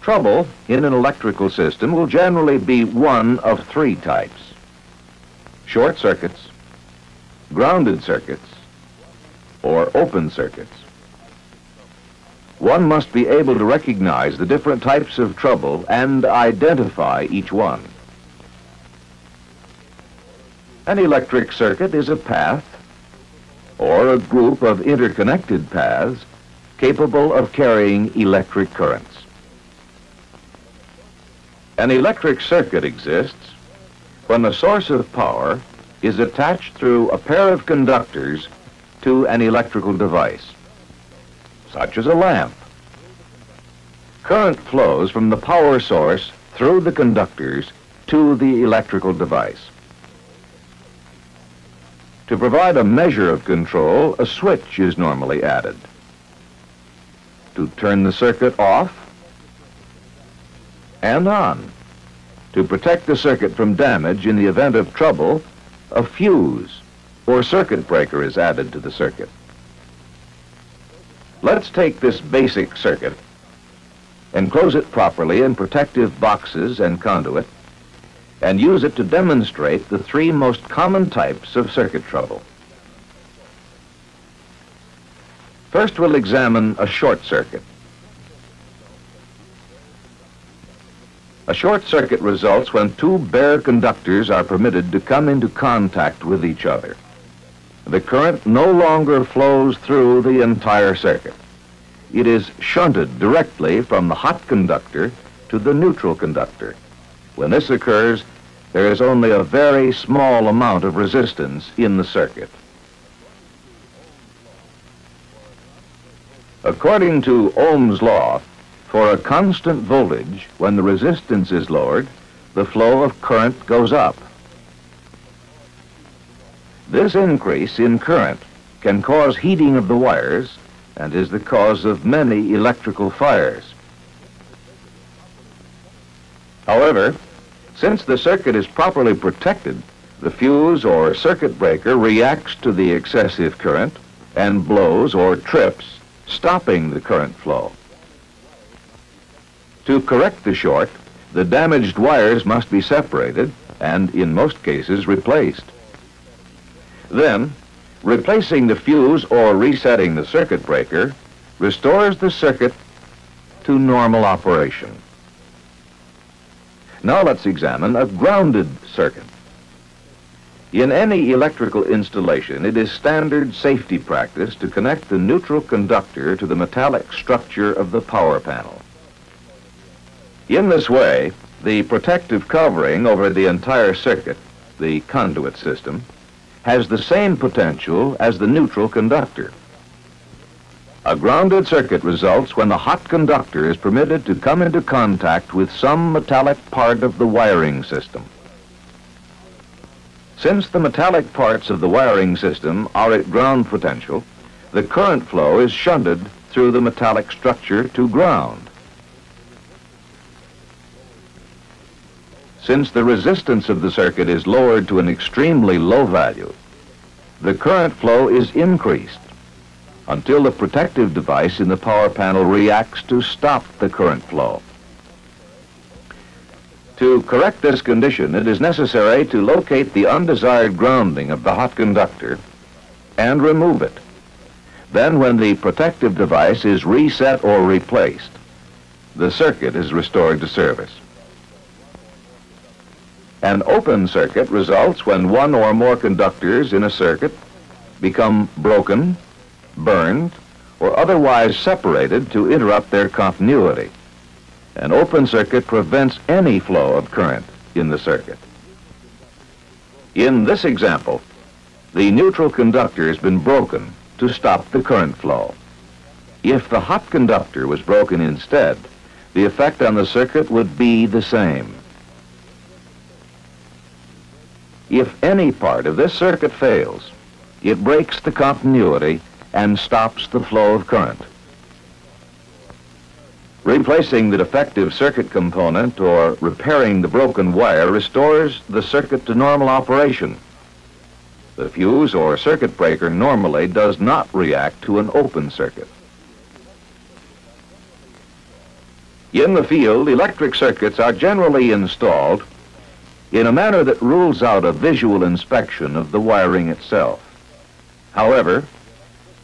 Trouble in an electrical system will generally be one of three types. Short circuits, grounded circuits, or open circuits. One must be able to recognize the different types of trouble and identify each one. An electric circuit is a path or a group of interconnected paths capable of carrying electric currents. An electric circuit exists when the source of power is attached through a pair of conductors to an electrical device, such as a lamp. Current flows from the power source through the conductors to the electrical device. To provide a measure of control, a switch is normally added. To turn the circuit off and on. To protect the circuit from damage in the event of trouble, a fuse or circuit breaker is added to the circuit. Let's take this basic circuit, enclose it properly in protective boxes and conduit, and use it to demonstrate the three most common types of circuit trouble. First, we'll examine a short circuit. A short circuit results when two bare conductors are permitted to come into contact with each other. The current no longer flows through the entire circuit. It is shunted directly from the hot conductor to the neutral conductor. When this occurs, there is only a very small amount of resistance in the circuit. According to Ohm's law, for a constant voltage, when the resistance is lowered, the flow of current goes up. This increase in current can cause heating of the wires and is the cause of many electrical fires. However, since the circuit is properly protected, the fuse or circuit breaker reacts to the excessive current and blows or trips, stopping the current flow. To correct the short, the damaged wires must be separated and, in most cases, replaced. Then, replacing the fuse or resetting the circuit breaker restores the circuit to normal operation. Now let's examine a grounded circuit. In any electrical installation, it is standard safety practice to connect the neutral conductor to the metallic structure of the power panel. In this way, the protective covering over the entire circuit, the conduit system, has the same potential as the neutral conductor. A grounded circuit results when the hot conductor is permitted to come into contact with some metallic part of the wiring system. Since the metallic parts of the wiring system are at ground potential, the current flow is shunted through the metallic structure to ground. Since the resistance of the circuit is lowered to an extremely low value, the current flow is increased until the protective device in the power panel reacts to stop the current flow. To correct this condition, it is necessary to locate the undesired grounding of the hot conductor and remove it. Then when the protective device is reset or replaced, the circuit is restored to service. An open circuit results when one or more conductors in a circuit become broken, burned, or otherwise separated to interrupt their continuity. An open circuit prevents any flow of current in the circuit. In this example, the neutral conductor has been broken to stop the current flow. If the hot conductor was broken instead, the effect on the circuit would be the same. If any part of this circuit fails, it breaks the continuity and stops the flow of current. Replacing the defective circuit component or repairing the broken wire restores the circuit to normal operation. The fuse or circuit breaker normally does not react to an open circuit. In the field, electric circuits are generally installed in a manner that rules out a visual inspection of the wiring itself. However,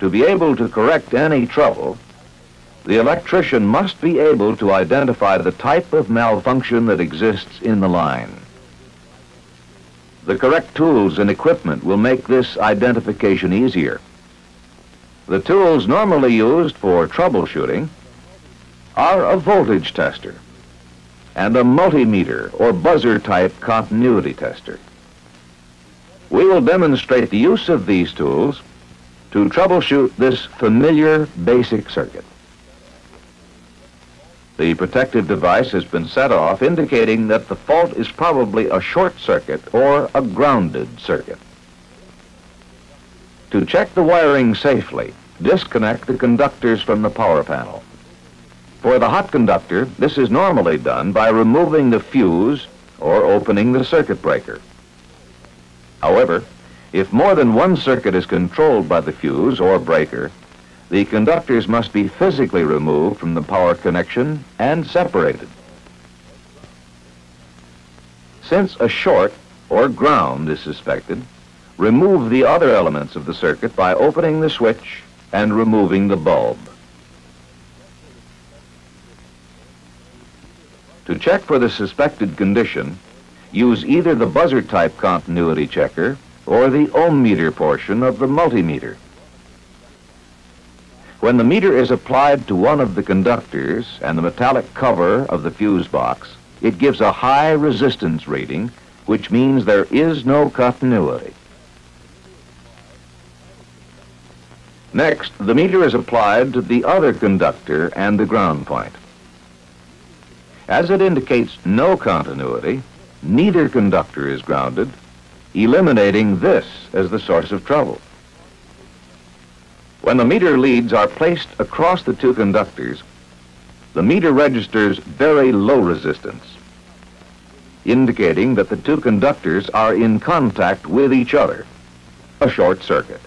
to be able to correct any trouble, the electrician must be able to identify the type of malfunction that exists in the line. The correct tools and equipment will make this identification easier. The tools normally used for troubleshooting are a voltage tester and a multimeter or buzzer type continuity tester. We will demonstrate the use of these tools to troubleshoot this familiar basic circuit. The protective device has been set off indicating that the fault is probably a short circuit or a grounded circuit. To check the wiring safely, disconnect the conductors from the power panel. For the hot conductor, this is normally done by removing the fuse or opening the circuit breaker. However, if more than one circuit is controlled by the fuse or breaker, the conductors must be physically removed from the power connection and separated. Since a short or ground is suspected, remove the other elements of the circuit by opening the switch and removing the bulb. To check for the suspected condition, use either the buzzer type continuity checker or the ohm meter portion of the multimeter. When the meter is applied to one of the conductors and the metallic cover of the fuse box, it gives a high resistance reading, which means there is no continuity. Next, the meter is applied to the other conductor and the ground point. As it indicates no continuity, neither conductor is grounded, eliminating this as the source of trouble. When the meter leads are placed across the two conductors, the meter registers very low resistance, indicating that the two conductors are in contact with each other, a short circuit.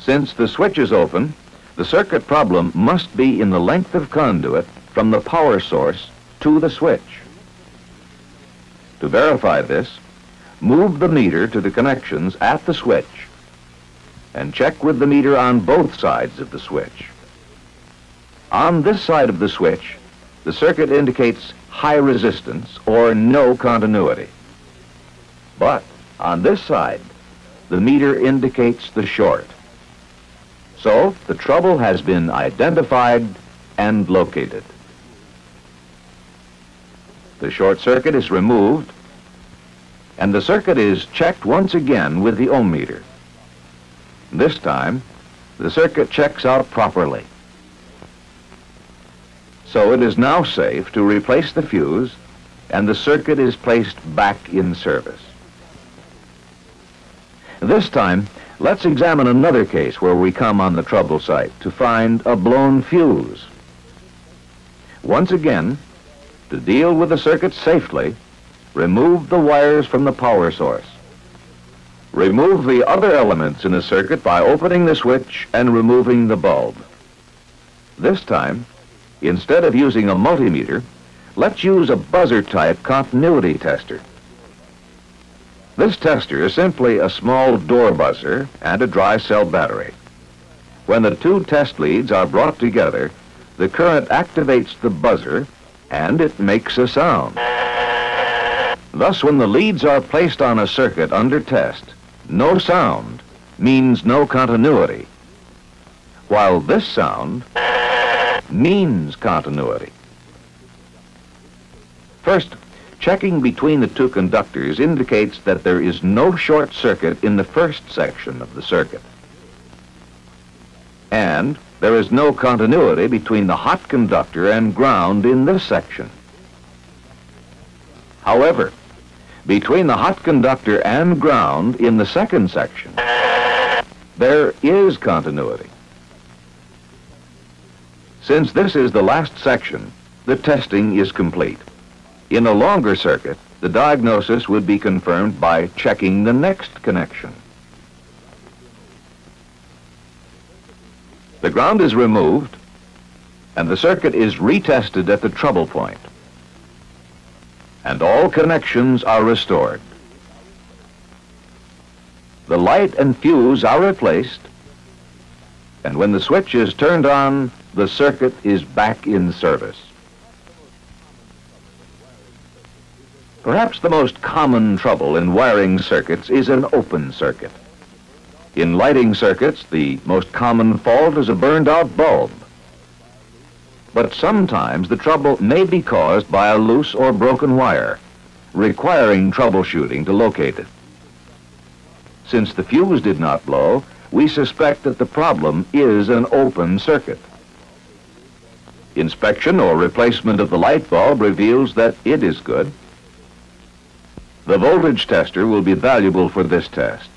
Since the switch is open, the circuit problem must be in the length of conduit from the power source to the switch. To verify this, move the meter to the connections at the switch and check with the meter on both sides of the switch. On this side of the switch, the circuit indicates high resistance or no continuity. But on this side, the meter indicates the short. So the trouble has been identified and located. The short circuit is removed, and the circuit is checked once again with the ohm meter. This time, the circuit checks out properly. So it is now safe to replace the fuse, and the circuit is placed back in service. This time, let's examine another case where we come on the trouble site to find a blown fuse. Once again, to deal with the circuit safely, remove the wires from the power source. Remove the other elements in the circuit by opening the switch and removing the bulb. This time, instead of using a multimeter, let's use a buzzer-type continuity tester. This tester is simply a small door buzzer and a dry cell battery. When the two test leads are brought together, the current activates the buzzer and it makes a sound. Thus, when the leads are placed on a circuit under test, no sound means no continuity, while this sound means continuity. First, checking between the two conductors indicates that there is no short circuit in the first section of the circuit. And there is no continuity between the hot conductor and ground in this section. However, between the hot conductor and ground in the second section, there is continuity. Since this is the last section, the testing is complete. In a longer circuit, the diagnosis would be confirmed by checking the next connection. The ground is removed, and the circuit is retested at the trouble point, and all connections are restored. The light and fuse are replaced, and when the switch is turned on, the circuit is back in service. Perhaps the most common trouble in wiring circuits is an open circuit. In lighting circuits, the most common fault is a burned out bulb. But sometimes the trouble may be caused by a loose or broken wire, requiring troubleshooting to locate it. Since the fuse did not blow, we suspect that the problem is an open circuit. Inspection or replacement of the light bulb reveals that it is good. The voltage tester will be valuable for this test.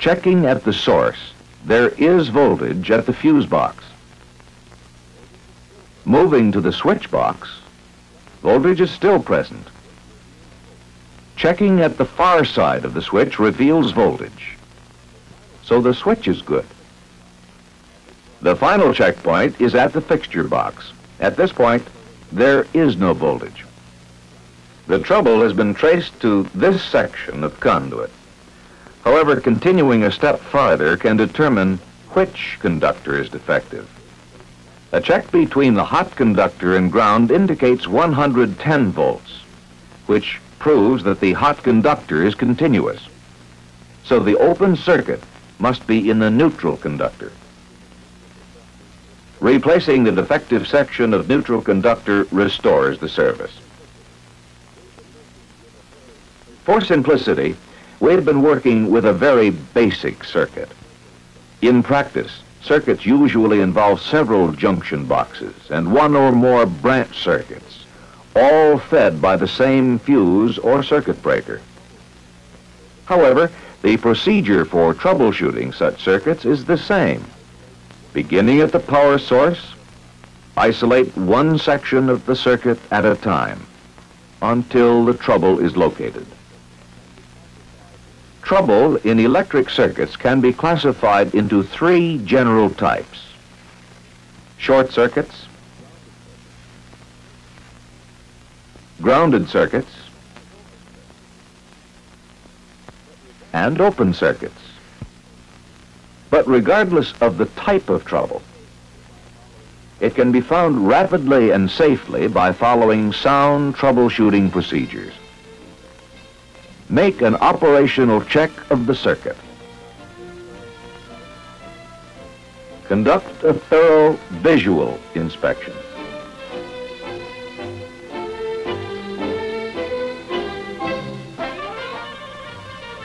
Checking at the source, there is voltage at the fuse box. Moving to the switch box, voltage is still present. Checking at the far side of the switch reveals voltage. So the switch is good. The final checkpoint is at the fixture box. At this point, there is no voltage. The trouble has been traced to this section of conduit. However, continuing a step farther can determine which conductor is defective. A check between the hot conductor and ground indicates 110 volts, which proves that the hot conductor is continuous. So the open circuit must be in the neutral conductor. Replacing the defective section of neutral conductor restores the service. For simplicity, we've been working with a very basic circuit. In practice, circuits usually involve several junction boxes and one or more branch circuits, all fed by the same fuse or circuit breaker. However, the procedure for troubleshooting such circuits is the same. Beginning at the power source, isolate one section of the circuit at a time until the trouble is located. Trouble in electric circuits can be classified into three general types. Short circuits, grounded circuits, and open circuits. But regardless of the type of trouble, it can be found rapidly and safely by following sound troubleshooting procedures. Make an operational check of the circuit. Conduct a thorough visual inspection.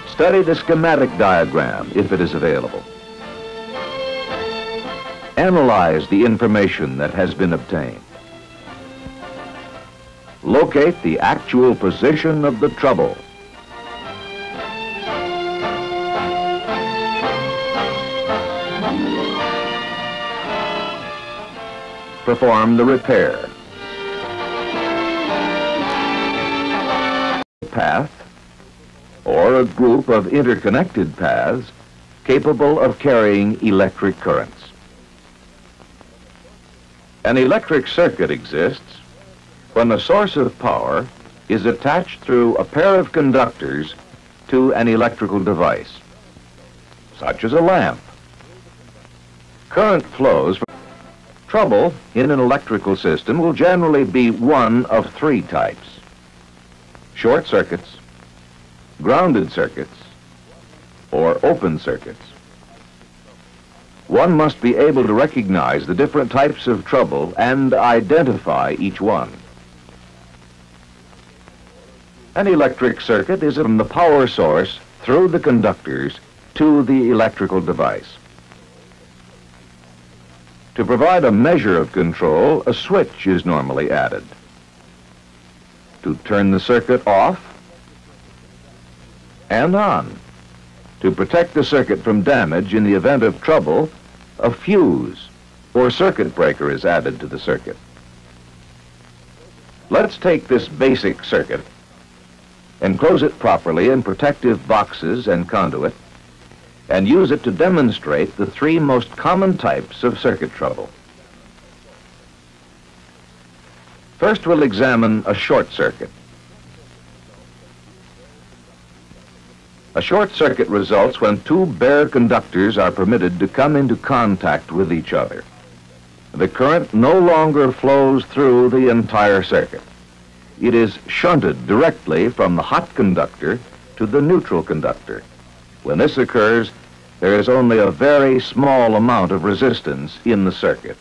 Study the schematic diagram if it is available. Analyze the information that has been obtained. Locate the actual position of the trouble. Perform the repair. Path or a group of interconnected paths capable of carrying electric currents. An electric circuit exists when the source of power is attached through a pair of conductors to an electrical device, such as a lamp. Current flows from trouble in an electrical system will generally be one of three types. Short circuits, grounded circuits, or open circuits. One must be able to recognize the different types of trouble and identify each one. An electric circuit is from the power source through the conductors to the electrical device. To provide a measure of control, a switch is normally added. To turn the circuit off and on. To protect the circuit from damage in the event of trouble, a fuse or circuit breaker is added to the circuit. Let's take this basic circuit, enclose it properly in protective boxes and conduit, and use it to demonstrate the three most common types of circuit trouble. First, we'll examine a short circuit. A short circuit results when two bare conductors are permitted to come into contact with each other. The current no longer flows through the entire circuit. It is shunted directly from the hot conductor to the neutral conductor. When this occurs, there is only a very small amount of resistance in the circuit.